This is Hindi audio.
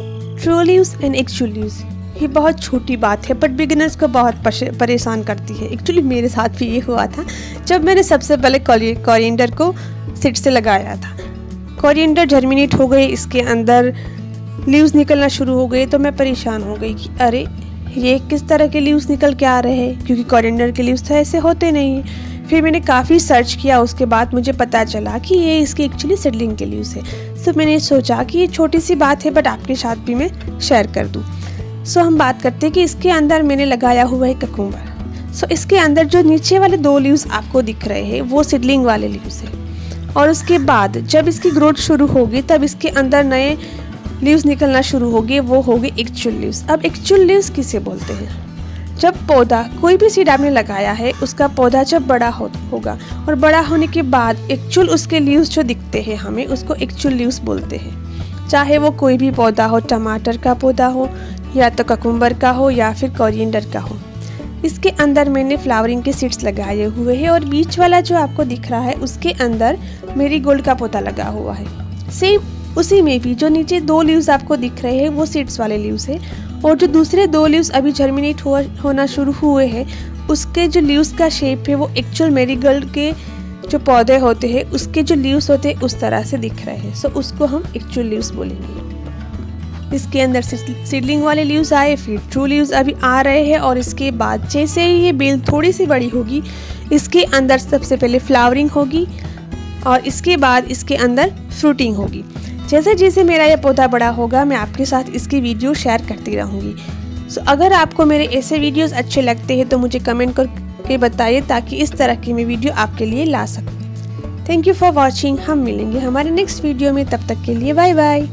True leaves and actual leaves ये बहुत छोटी बात है बट बिगिनर्स को बहुत परेशान करती है। एक्चुअली मेरे साथ भी ये हुआ था, जब मैंने सबसे पहले कॉरिएंडर को सिट से लगाया था। कॉरिएंडर जर्मिनेट हो गए, इसके अंदर लीव्स निकलना शुरू हो गए तो मैं परेशान हो गई कि अरे, ये किस तरह के लीव्स निकल के आ रहे हैं? क्योंकि कॉरिएंडर के लीव्स तो ऐसे होते नहीं हैं। फिर मैंने काफ़ी सर्च किया, उसके बाद मुझे पता चला कि ये इसकी एक्चुअली सेडलिंग के लीव्स है। सो मैंने सोचा कि ये छोटी सी बात है बट आपके साथ भी मैं शेयर कर दूँ। सो हम बात करते हैं कि इसके अंदर मैंने लगाया हुआ है ककुम्बर सो इसके अंदर जो नीचे वाले दो लीव्स आपको दिख रहे हैं, वो सिडलिंग वाले लीव्स हैं। और उसके बाद जब इसकी ग्रोथ शुरू होगी, तब इसके अंदर नए लीव्स निकलना शुरू होगी, वो होगी एक्चुअल लीव्स अब एक्चुअल लीव्स किसे बोलते हैं? जब पौधा कोई भी सीड आपने लगाया है उसका पौधा जब बड़ा हो, होगा और बड़ा होने के बाद एक्चुअल उसके लीव्स जो दिखते हैं हमें उसको एक्चुअल लीव्स बोलते हैं। चाहे वो कोई भी पौधा हो टमाटर का पौधा हो या तो ककुम्बर का हो या फिर कोरिएंडर का हो। इसके अंदर मैंने फ्लावरिंग के सीड्स लगाए हुए हैं और बीच वाला जो आपको दिख रहा है उसके अंदर मेरी गोल्ड का पौधा लगा हुआ है। सेम उसी में भी जो नीचे दो लीव्स आपको दिख रहे हैं वो सीड्स वाले लीव्स है। और जो दूसरे दो लीव्स अभी जर्मिनेट हुआ, होना शुरू हुए हैं, उसके जो लीव्स का शेप है, वो एक्चुअल मेरीगोल्ड के जो पौधे होते हैं, उसके जो लीव्स होते हैं, उस तरह से दिख रहे हैं। सो उसको हम एक्चुअल लीव्स बोलेंगे। इसके अंदर सीडलिंग वाले लीव्स आए, फिर ट्रू लीव्स अभी आ रहे हैं, और इसके बाद जैसे ही ये बेल थोड़ी सी बड़ी होगी, इसके अंदर सबसे पहले फ्लावरिंग होगी, और इसके बाद इसके अंदर फ्रूटिंग होगी। जैसे जैसे मेरा यह पौधा बड़ा होगा, मैं आपके साथ इसकी वीडियो शेयर करती रहूँगी। सो अगर आपको मेरे ऐसे वीडियोस अच्छे लगते हैं तो मुझे कमेंट करके बताइए ताकि इस तरह की मैं वीडियो आपके लिए ला सकूँ। थैंक यू फॉर वॉचिंग हम मिलेंगे हमारे नेक्स्ट वीडियो में। तब तक के लिए बाय बाय